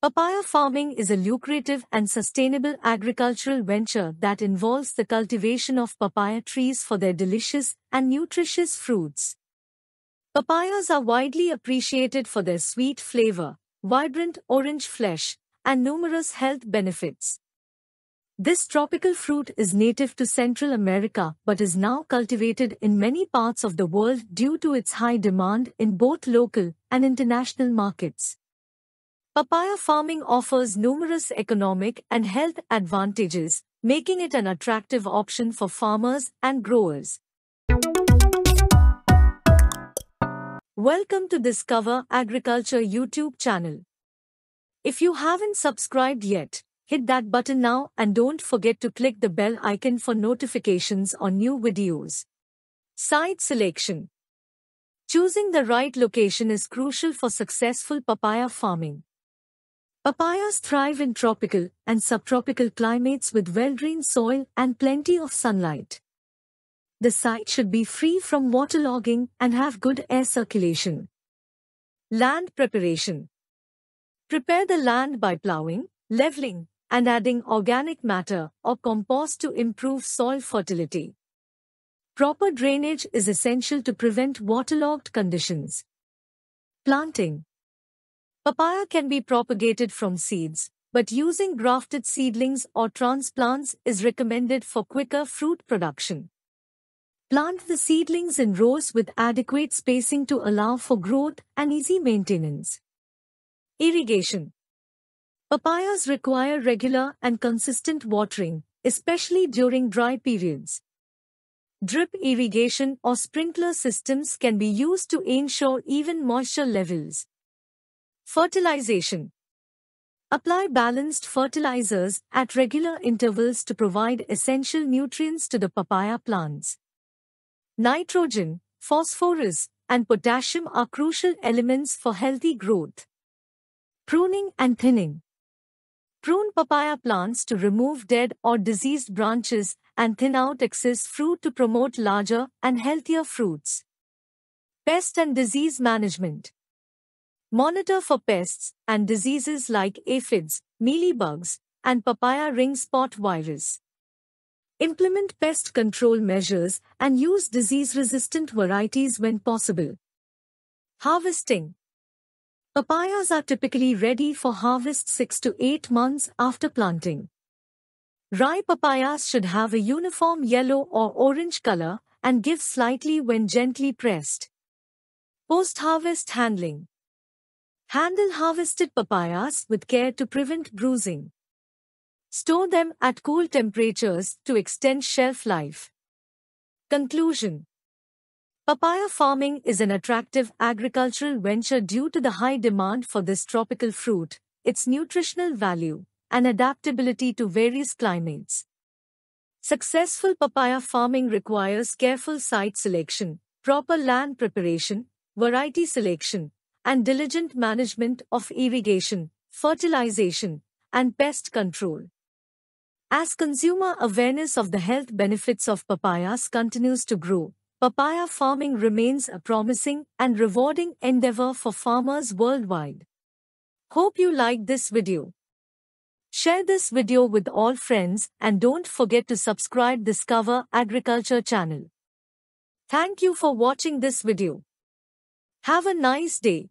Papaya farming is a lucrative and sustainable agricultural venture that involves the cultivation of papaya trees for their delicious and nutritious fruits. Papayas are widely appreciated for their sweet flavor, vibrant orange flesh, and numerous health benefits. This tropical fruit is native to Central America but is now cultivated in many parts of the world due to its high demand in both local and international markets. Papaya farming offers numerous economic and health advantages, making it an attractive option for farmers and growers. Welcome to Discover Agriculture YouTube channel. If you haven't subscribed yet, hit that button now and don't forget to click the bell icon for notifications on new videos. Site selection. Choosing the right location is crucial for successful papaya farming. Papayas thrive in tropical and subtropical climates with well-drained soil and plenty of sunlight. The site should be free from waterlogging and have good air circulation. Land preparation. Prepare the land by plowing, leveling, and adding organic matter or compost to improve soil fertility. Proper drainage is essential to prevent waterlogged conditions. Planting. Papaya can be propagated from seeds, but using grafted seedlings or transplants is recommended for quicker fruit production. Plant the seedlings in rows with adequate spacing to allow for growth and easy maintenance. Irrigation Papayas require regular and consistent watering, especially during dry periods. Drip irrigation or sprinkler systems can be used to ensure even moisture levels. Fertilization Apply balanced fertilizers at regular intervals to provide essential nutrients to the papaya plants. Nitrogen, phosphorus, and potassium are crucial elements for healthy growth. Pruning and thinning. Prune papaya plants to remove dead or diseased branches and thin out excess fruit to promote larger and healthier fruits. Pest and disease management. Monitor for pests and diseases like aphids, mealybugs, and papaya ring spot virus. Implement pest control measures and use disease-resistant varieties when possible. Harvesting Papayas are typically ready for harvest 6 to 8 months after planting. Ripe papayas should have a uniform yellow or orange color and give slightly when gently pressed. Post-harvest handling Handle harvested papayas with care to prevent bruising. Store them at cool temperatures to extend shelf life. Conclusion Papaya farming is an attractive agricultural venture due to the high demand for this tropical fruit, its nutritional value, and adaptability to various climates. Successful papaya farming requires careful site selection, proper land preparation, variety selection, and diligent management of irrigation, fertilization, and pest control. As consumer awareness of the health benefits of papayas continues to grow, papaya farming remains a promising and rewarding endeavor for farmers worldwide. Hope you liked this video. Share this video with all friends and don't forget to subscribe Discover Agriculture channel. Thank you for watching this video. Have a nice day.